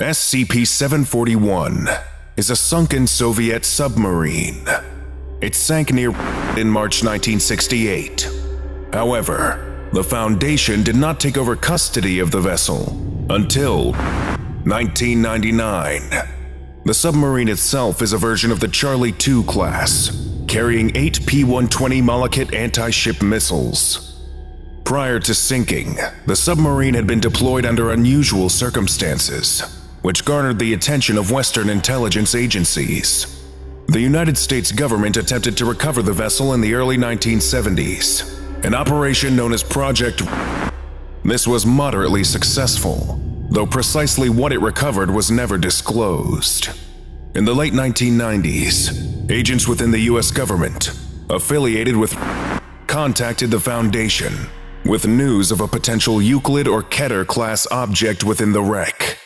SCP-741 is a sunken Soviet submarine. It sank near in March 1968. However, the Foundation did not take over custody of the vessel until 1999. The submarine itself is a version of the Charlie II class, carrying eight P-120 Malachit anti-ship missiles. Prior to sinking, the submarine had been deployed under unusual circumstances, which garnered the attention of Western intelligence agencies. The United States government attempted to recover the vessel in the early 1970s, an operation known as Project This was moderately successful, though precisely what it recovered was never disclosed. In the late 1990s, agents within the US government, affiliated with contacted the Foundation with news of a potential Euclid or Keter class object within the wreck.